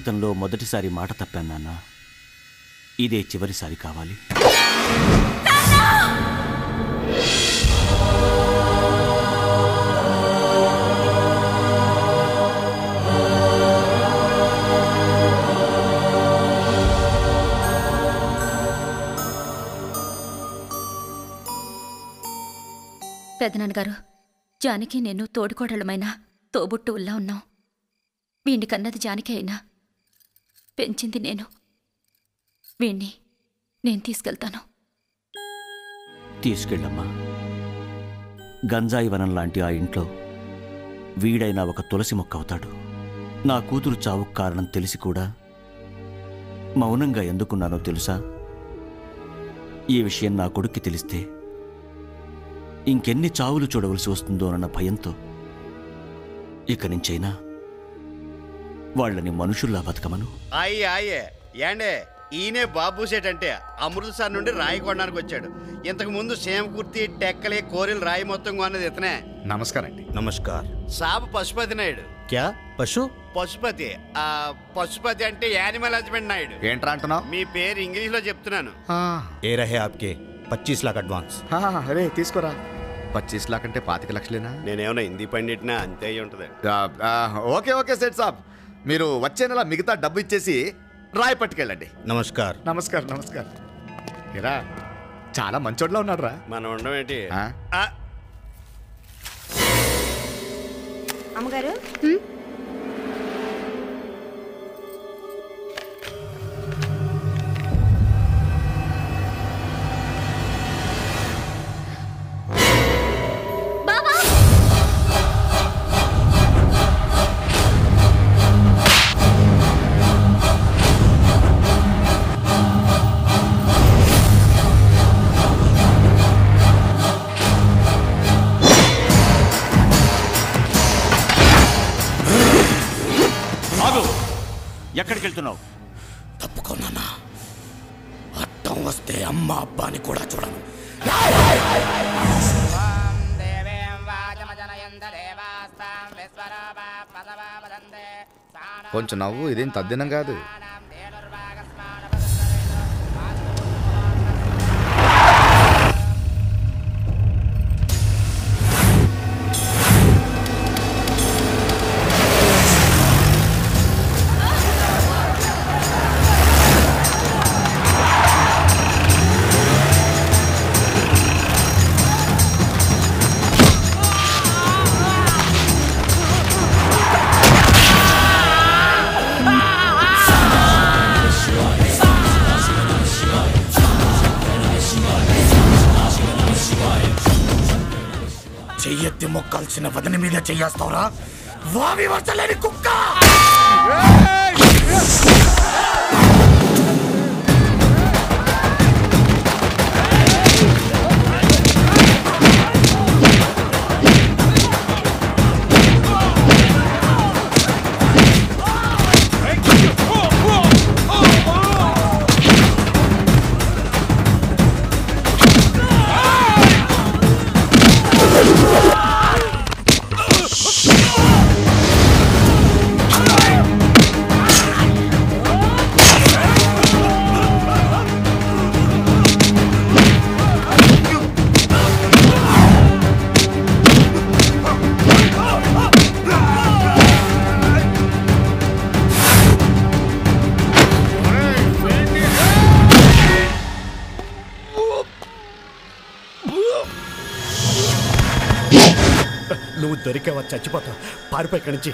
జీవితంలో మొదటిసారి మాట తప్పాను నాన్న. ఇదే చివరిసారి కావాలి. పెదనాన్నగారు జానకి నేను తోడుకోడలమైన తోబుట్టువుల్లా ఉన్నాం. వీణ్ణి కన్నది జానకి అయినా పెంచింది నేను. వీణ్ణి నేను తీసుకెళ్తాను. తీసుకెళ్ళమ్మా. గంజాయి వనం లాంటి ఆ ఇంట్లో వీడైనా ఒక తులసి మొక్క అవుతాడు. నా కూతురు చావుకు కారణం తెలిసి కూడా మౌనంగా ఎందుకున్నానో తెలుసా? ఈ విషయం నా కొడుక్కి తెలిస్తే ఇంకెన్ని చావులు చూడవలసి వస్తుందోనన్న భయంతో ఇక నుంచైనా వాళ్ళని మనుషుల్లా బతకమను? అయ్యే అయ్యే. ఏండే ఈయనే బాబు సేట్ అంటే అమృత్సర్ నుండి రాయి కొనడానికి వచ్చాడు. ఇంతకు ముందు సేమకుర్తి టెక్కలి కోరిలు రాయి మొత్తం కొన్నది ఇతనే. నమస్కారం అండి. నమస్కార్. సాబ్ పశుపతి నాయుడు. క్యా? పశు? పశుపతి. ఆ పశుపతి అంటే యానిమల్ హస్బెండ్ నాయుడు. ఏంట్రా అంటున్నావు? మీ పేరు ఇంగ్లీష్లో చెప్తున్నాను ఏ రహే ఆప్కే? పచ్చీస్ లాక్ అడ్వాన్స్. అరే తీసుకోరా. పచ్చీస్ లాక్ అంటే పాతిక లక్షలేనా? నేనేమన్నా హిందీ పండిట్నా? అంతే అయి ఉంటది. ఆ, ఆ, ఓకే ఓకే సెట్ సాబ్. మీరు వచ్చే నెల మిగతా డబ్బు ఇచ్చేసి రాయి పట్టుకెళ్ళండి నమస్కార్. నమస్కారం నమస్కారం. ఇరా చాలా మంచోడ్లా ఉన్నాడు రా మనం ఉండడం ఏంటి? ఆ? అమ్మగారు? ఎక్కడికి వెళ్తున్నావు తప్పుకోనా అట్టం వస్తే అమ్మ అబ్బాని కూడా చూడను. కొంచెం నవ్వు ఇదేం తద్దినం కాదు. ఇచ్చిన వదిన మీద చెయ్యేస్తావురా వావి వర్చలేని కుక్క! నువ్వు దొరికావా? చచ్చిపోతావు? పారిపో ఇక్కడి నుంచి.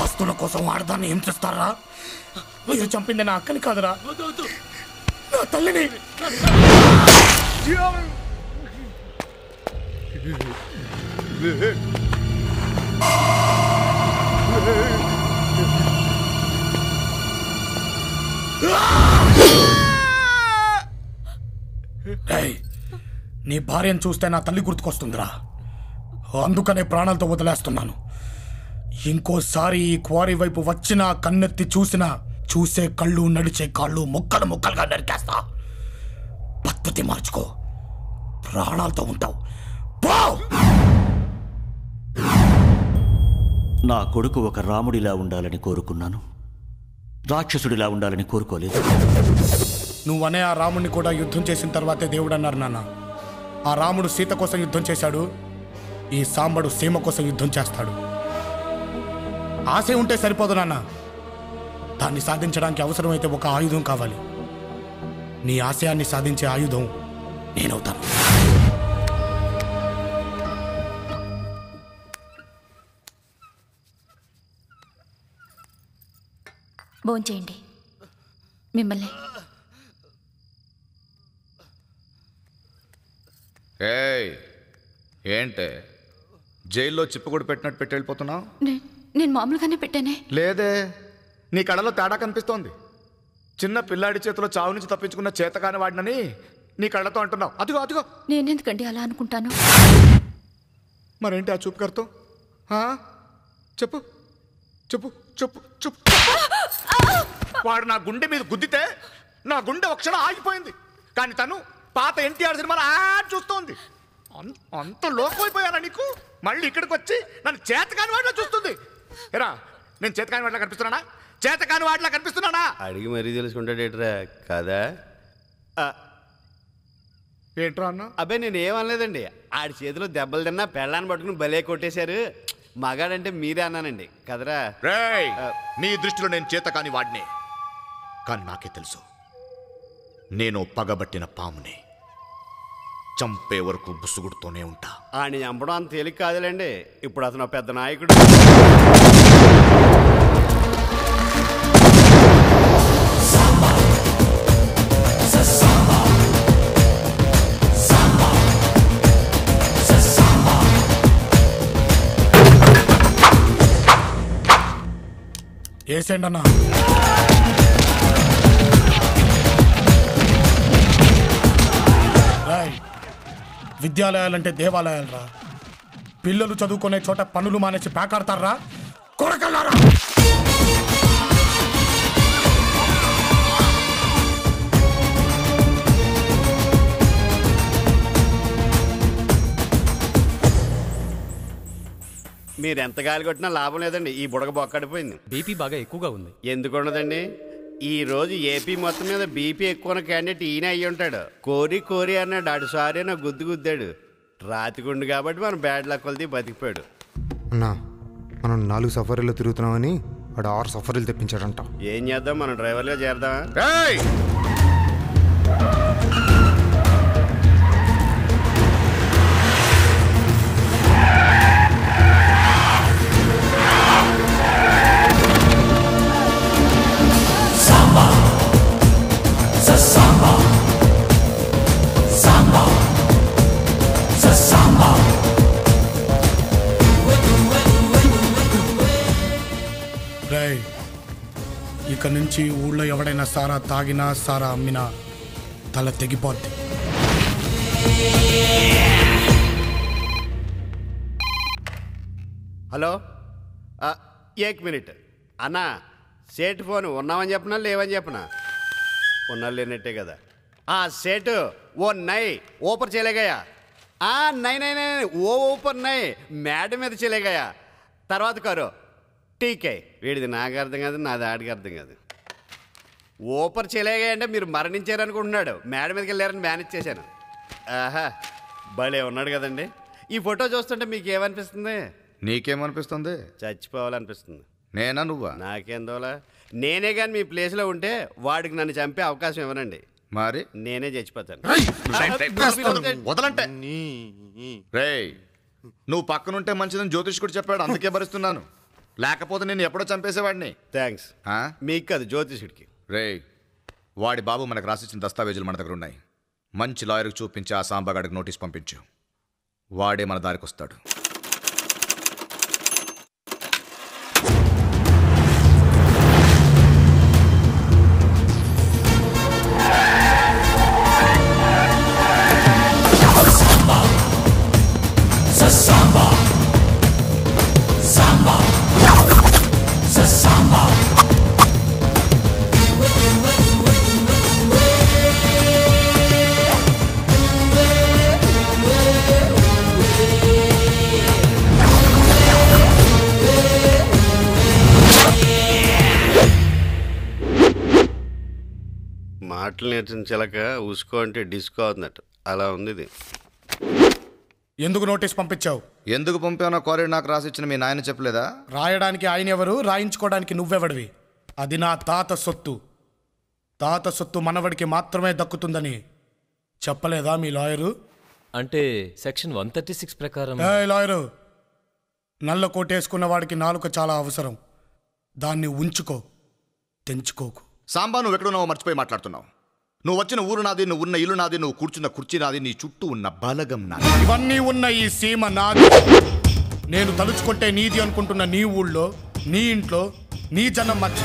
ఆస్తుల కోసం ఆడదాన్ని హింసిస్తారా మీరు చంపింది నా అక్కని కాదురా. నా తల్లిని. ఏయ్, నీ భార్యను చూస్తే నా తల్లి గుర్తుకొస్తుందిరా. అందుకనే ప్రాణాలతో వదిలేస్తున్నాను. ఇంకోసారి ఈ క్వారీ వైపు వచ్చినా కన్నెత్తి చూసినా చూసే కళ్ళు నడిచే కాళ్ళు ముక్కలు ముక్కలుగా నరికేస్తా. పద్ధతి మార్చుకో. ప్రాణాలతో ఉంటావు. నా కొడుకు ఒక రాముడిలా ఉండాలని కోరుకున్నాను. రాక్షసుడిలా ఉండాలని కోరుకోలేదు. నువ్వనే ఆ రాముడిని కూడా యుద్ధం చేసిన తర్వాతే దేవుడు అన్నారు నాన్న. ఆ రాముడు సీత కోసం యుద్ధం చేశాడు. ఈ సాంబడు సీమ కోసం యుద్ధం చేస్తాడు. ఆశ ఉంటే సరిపోదు నాన్న. దాన్ని సాధించడానికి అవసరమైతే ఒక ఆయుధం కావాలి. నీ ఆశయాన్ని సాధించే ఆయుధం నేనవుతాను. భోంచేయండి. మిమ్మల్ని. ఏయ్ ఏంటే? జైల్లో చిప్పుకొడి పెట్టినట్టు పెట్టి వెళ్ళిపోతున్నావు? నేను మామూలుగానే పెట్టానే. లేదే నీ కళలో తేడా కనిపిస్తోంది. చిన్న పిల్లాడి చేతిలో చావు నుంచి తప్పించుకున్న చేతకాని వాడినని నీ కళ్ళతో అంటున్నావు. అదిగో అదిగో. నేనెందుకండి అలా అనుకుంటాను? మరేంటి ఆ చూపు కర్తో చెప్పు. చెప్పు చెప్పు చెప్పు. వాడు నా గుండె మీద గుద్దితే నా గుండె ఒక క్షణం ఆగిపోయింది. కానీ తను పాత ఎన్టీఆర్ సినిమాలో ఆ చూస్తోంది. అంత లోకమైపోయానా నీకు? మళ్ళీ ఇక్కడికి వచ్చి నన్ను చేతకాని వాడిలా చూస్తుంది. ఎరా నేను చేతకాని వాడిలా కనిపిస్తున్నానా? చేతకాని వాడిలా కనిపిస్తున్నానా? అడిగి మరీ తెలుసుకుంటాడేట్రా కదా? ఏంట్రా అన్న? అబ్బాయి నేను ఏమనలేదండి. ఆడి చేతిలో దెబ్బలు తిన్నా పెళ్ళాన్ని పట్టుకుని భలే కొట్టేశారు. మగాడంటే మీరే అన్నానండి. కదరా? రేయ్ నీ దృష్టిలో నేను చేతకాని వాడినే. కానీ నాకే తెలుసు. నేను పగబట్టిన పాముని చంపే వరకు బుసుగుడుతూనే ఉంటా. ఆడిని చంపడం అంత తేలిక కాదులేండి. ఇప్పుడు అతను పెద్ద నాయకుడు. ఏసేండి అన్న. రాయ్ విద్యాలయాలంటే దేవాలయాలరా? పిల్లలు చదువుకునే చోట పనులు మానేసి పేకాడతారా? కొడకల్లారా మీరు ఎంత గాలి కొట్టినా లాభం లేదండి. ఈ బుడగ బొక్కడిపోయింది బీపీ బాగా ఎక్కువగా ఉంది. ఎందుకు ఉండదండి? ఈ రోజు ఏపీ మొత్తం మీద బీపీ ఎక్కువ ఉన్న క్యాండిడేట్ ఈయన అయ్యి ఉంటాడు. కోరి కోరి అన్నాడు. ఆడు సారీ నా గుద్దు గుద్దాడు. రాతిగుండు కాబట్టి మనం బ్యాడ్ లక్ కొలిది బతికిపోయాడు. అన్నా మనం నాలుగు సఫరీలు తిరుగుతున్నామని వాడు ఆరు సఫరీలు తెప్పించాడంట. ఏం చేద్దాం? మనం డ్రైవర్గా చేరదామా? ఎవడైనా సారా తాగినా సారా అమ్మినా తల తెగిపోద్ది. హలో? ఏక్ మినిట్. అన్నా సేటు ఫోన్ ఉన్నామని చెప్పనా లేవని చెప్పనా? ఉన్నా లేనట్టే కదా. ఆ సేటు ఓ నై ఓపర్ చేయలేగయా ఆ నై నై నై ఓ ఓపర్ నై మేడ మీద చేయలేగయా తర్వాత కారు టీకే. వీడిది నాకు అర్థం కాదు నాది ఆడికి అర్థం కాదు. ఓపర్ చేయలేగా అంటే మీరు మరణించారనుకుంటున్నాడు. మేడ మీదకి వెళ్ళారని మేనేజ్ చేశాను ఆహా భలే ఉన్నాడు కదండి. ఈ ఫోటో చూస్తుంటే మీకు ఏమనిపిస్తుంది? నీకేమనిపిస్తుంది? చచ్చిపోవాలనిపిస్తుంది. నేనా నువ్వా? నాకేం దోలా నేనే కానీ మీ ప్లేస్లో ఉంటే వాడికి నన్ను చంపే అవకాశం ఇవ్వనండి. మరి? నేనే చచ్చిపోతాను. వదలంటే? రేయ్ నువ్వు పక్కనుంటే మంచిదని జ్యోతిష్కుడు చెప్పాడు అందుకే భరిస్తున్నాను. లేకపోతే నేను ఎప్పుడో చంపేసేవాడిని. థ్యాంక్స్ ఆ? మీకు కాదు జ్యోతిషుడికి రేయ్ వాడి బాబు మనకు రాసిచ్చిన దస్తావేజులు మన దగ్గర ఉన్నాయి. మంచి లాయర్కి చూపించి ఆ సాంబగాడికి నోటీస్ పంపించు. వాడే మన దారికి వస్తాడు మాటలు నేర్చించలక ఉసుకో అంటే డిస్కో అవుతుందట అలా ఉంది ఇది. ఎందుకు నోటీస్ పంపించావు? ఎందుకు పంపానో కోరి నాకు రాసిచ్చిన మీ నాయన చెప్పలేదా? రాయడానికి ఆయన ఎవరు? రాయించుకోవడానికి నువ్వెవడివి? అది నా తాత సొత్తు. తాత సొత్తు మనవడికి మాత్రమే దక్కుతుందని. చెప్పలేదా మీ లాయరు? అంటే సెక్షన్ వన్ థర్టీ సిక్స్ ప్రకారం లాయరు! నల్ల కోటేసుకున్న వాడికి నాలుక చాలా అవసరం. దాన్ని ఉంచుకో. తెంచుకోకు. సాంబా నువ్వు ఎక్కడున్నావో మర్చిపోయి మాట్లాడుతున్నావు. నువ్వు వచ్చిన ఊరు నాది నువ్వు ఉన్న ఇల్లు నాది నువ్వు కూర్చున్న కుర్చీ నాది నీ చుట్టూ ఉన్న బలగం నాది. ఇవన్నీ ఉన్న ఈ సీమ నాది. నేను తలుచుకుంటే నీది అనుకుంటున్న నీ ఊళ్ళో నీ ఇంట్లో నీ జనం మధ్య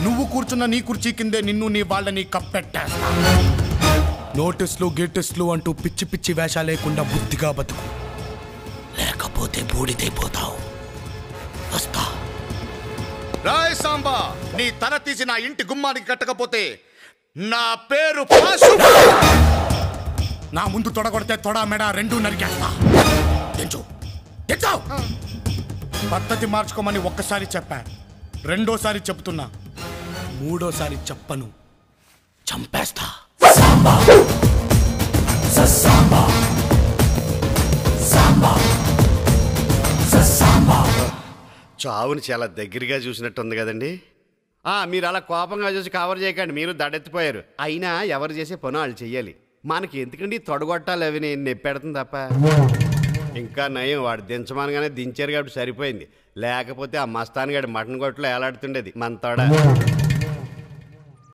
నువ్వు కూర్చున్న నీ కుర్చీ కిందే నిన్ను నీ వాళ్ళని కప్పెట్టేస్తా. నోటీసులు గేటిస్లు అంటూ పిచ్చి పిచ్చి వేషాలు లేకుండా బుద్ధిగా బతుకు. లేకపోతే బూడిదైపోతావు వస్తా. రాయ్ సాంబా నీ తల తీసి నా ఇంటి గుమ్మానికి కట్టకపోతే నా పేరు పాసు నా ముందు తొడగొడితే తొడ మెడ రెండు నరికేస్తా. తెంచు! పద్ధతి మార్చుకోమని ఒక్కసారి చెప్పా. రెండోసారి చెప్తున్నా. మూడోసారి చెప్పను. చంపేస్తా. చావుని చాలా దగ్గరగా చూసినట్టుంది కదండి. మీరు అలా కోపంగా చూసి కవర్ చేయకండి మీరు దడెత్తిపోయారు. అయినా ఎవరు చేసే పని వాళ్ళు చెయ్యాలి. మనకి ఎందుకండి తొడగొట్టాలి అవి నేను నెప్పెడతాను తప్ప? ఇంకా నయం వాడు దించమనగానే దించారు కాబట్టి సరిపోయింది. లేకపోతే ఆ మస్తాన్ గడి మటన్ కొట్లో ఏలాడుతుండేది మన తోడ.